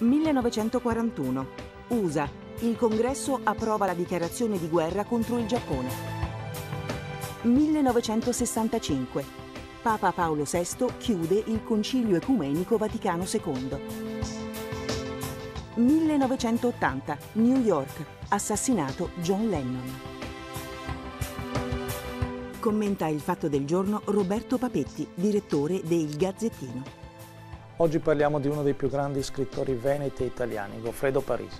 1941. USA. Il congresso approva la dichiarazione di guerra contro il Giappone. 1965. Papa Paolo VI chiude il Concilio Ecumenico Vaticano II. 1980. New York. Assassinato John Lennon. Commenta il fatto del giorno Roberto Papetti, direttore de Il Gazzettino. Oggi parliamo di uno dei più grandi scrittori veneti e italiani, Goffredo Parisi.